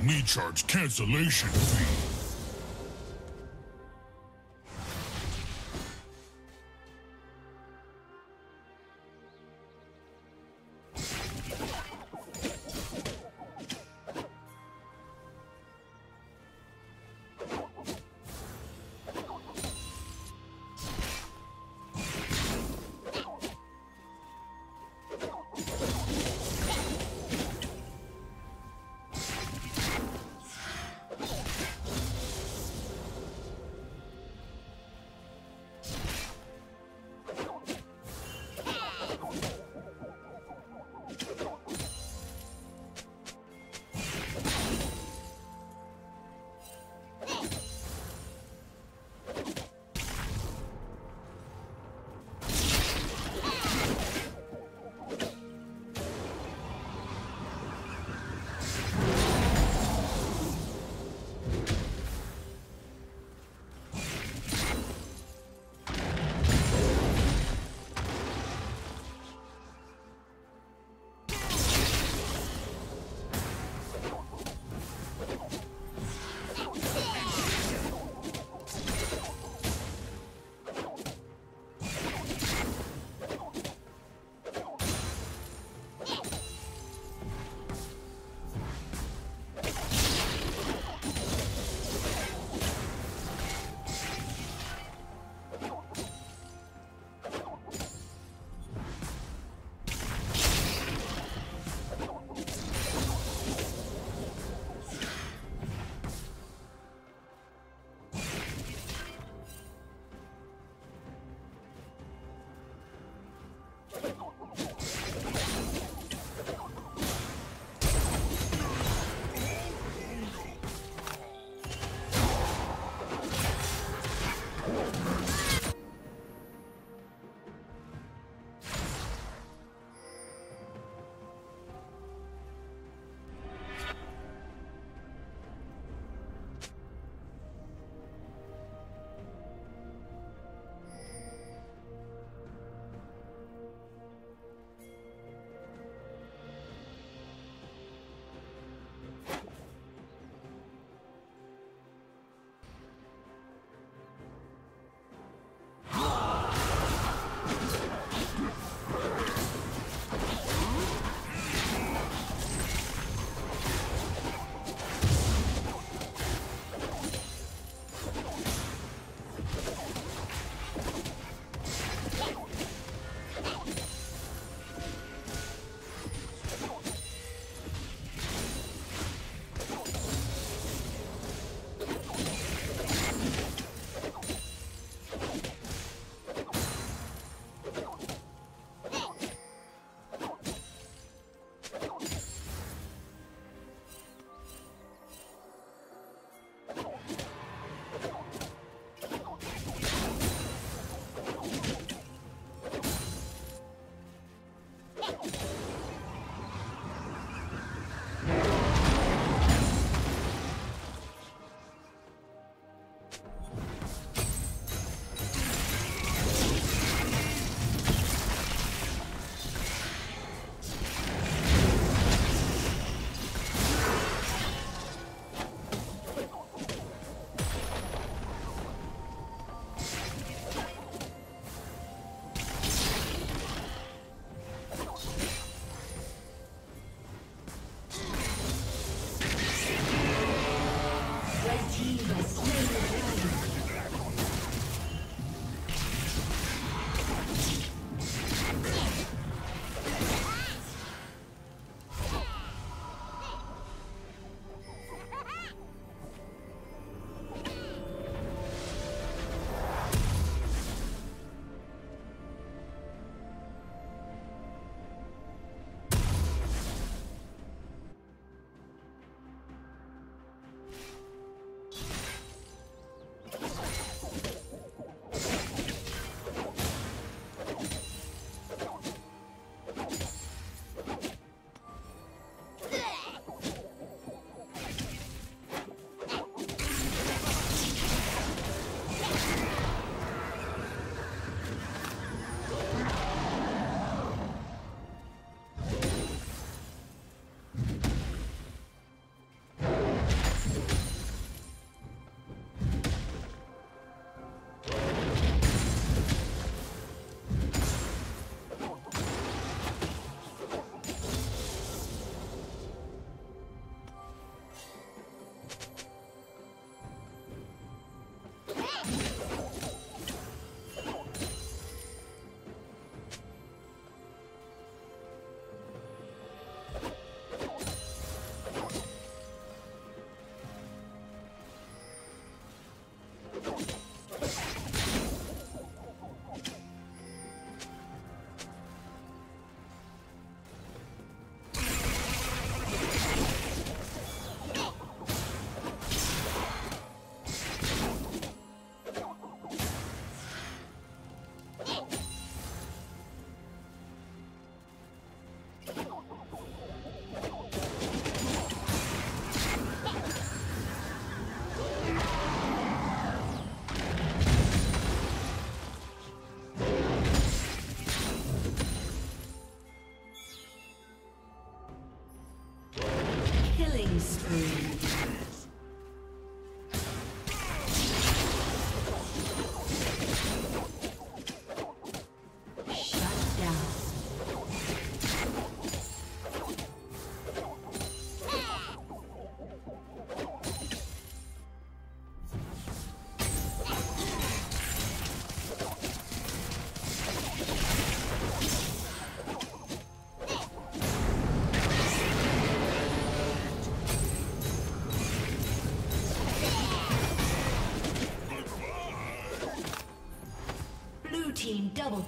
Me charge cancellation fee.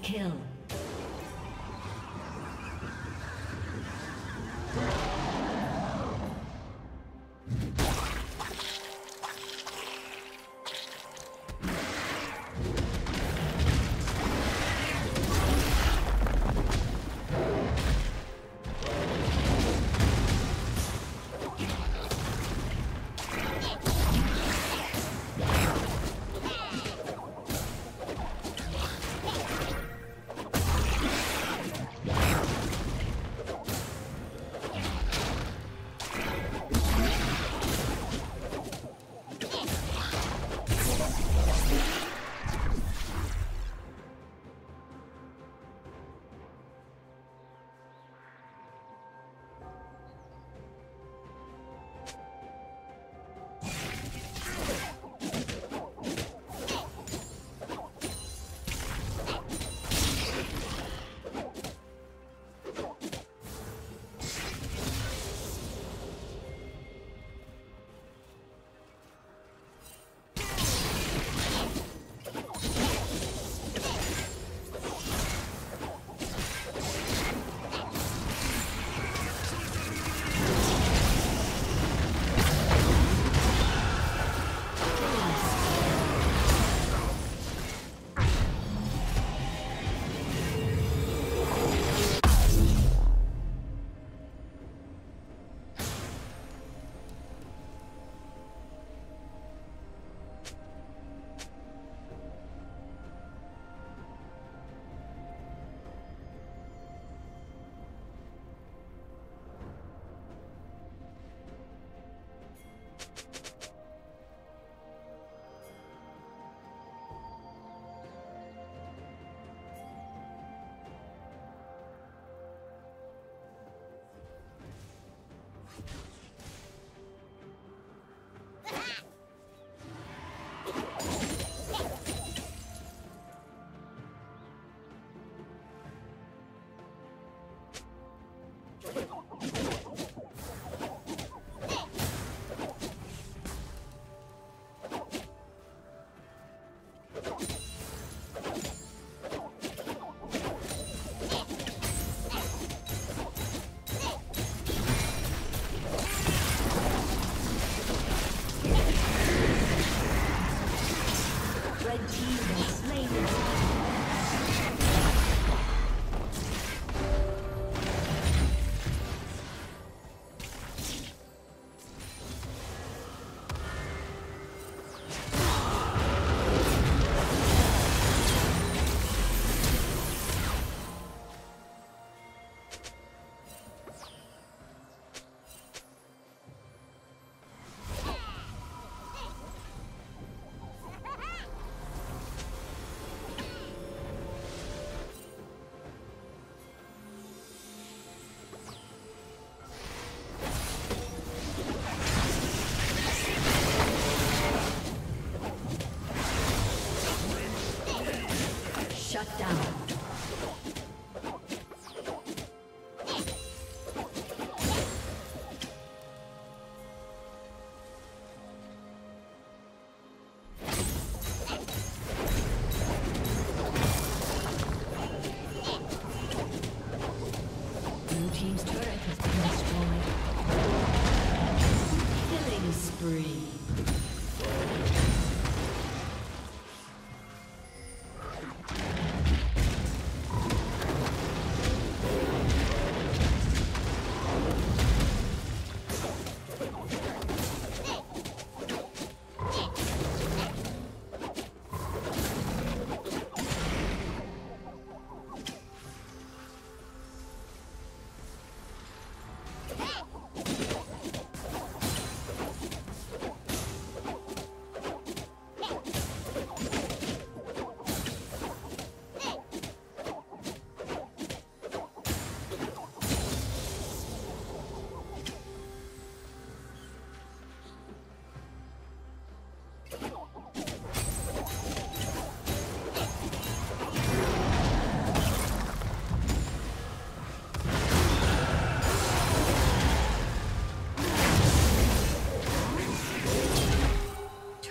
Kill.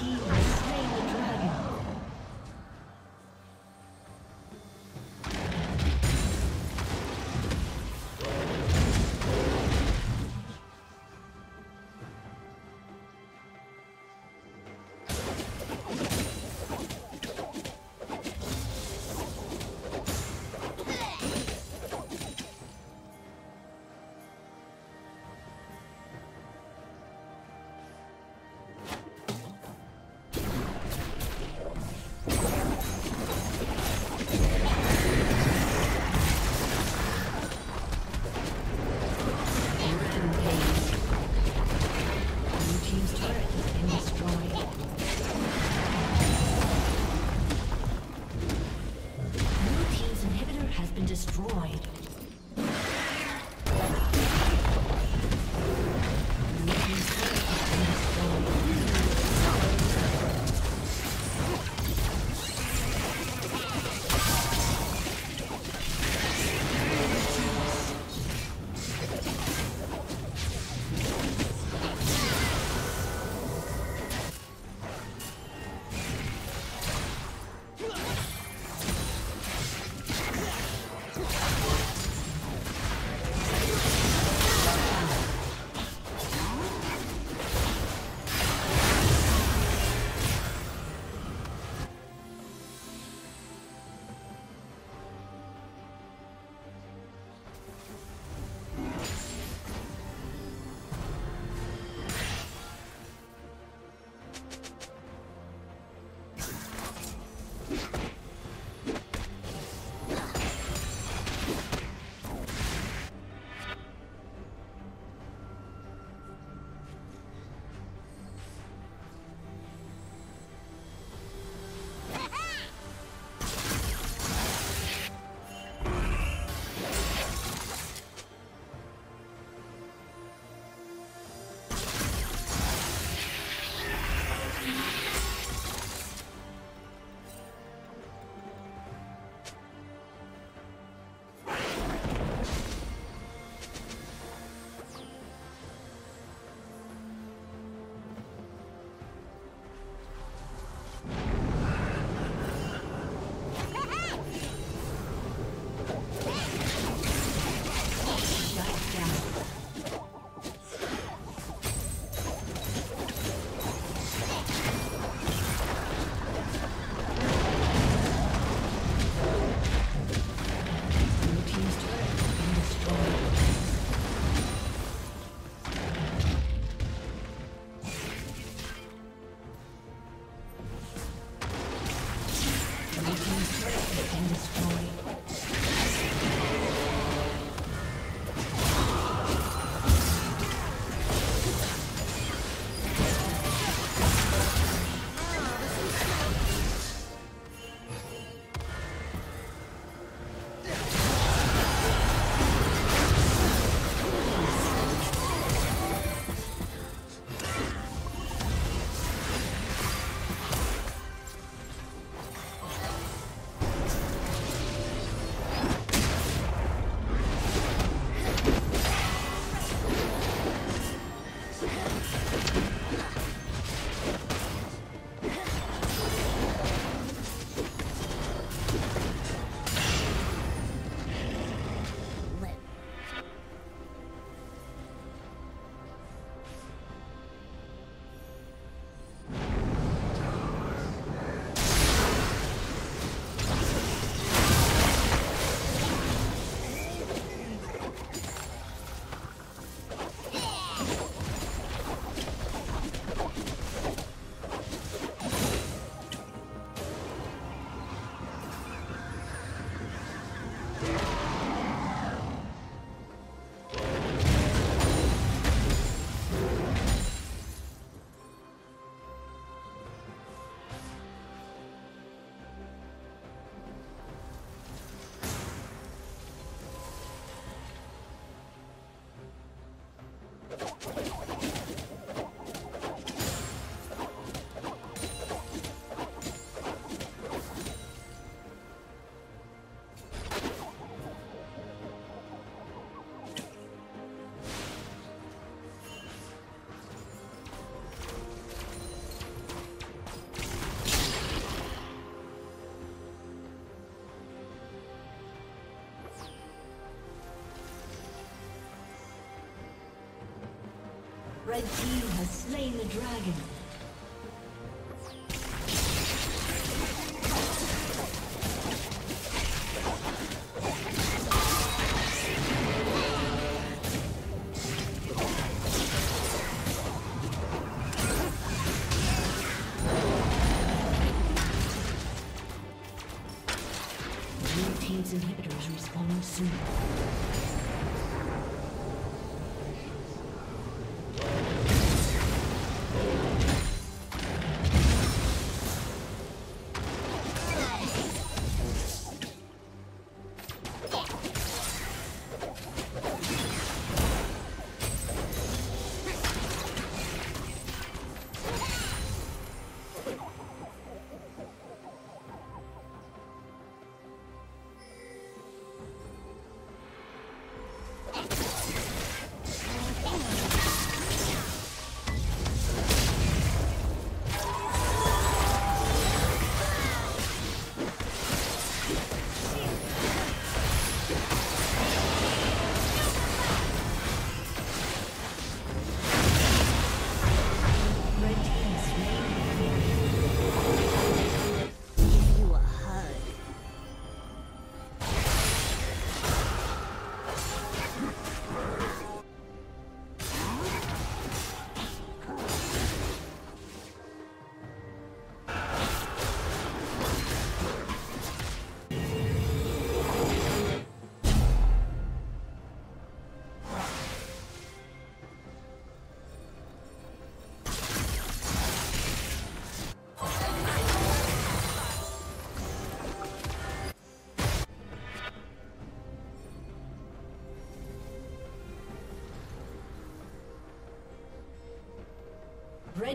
Team Let's go. Red team has slain the dragon. Blue team's inhibitor is respawning soon.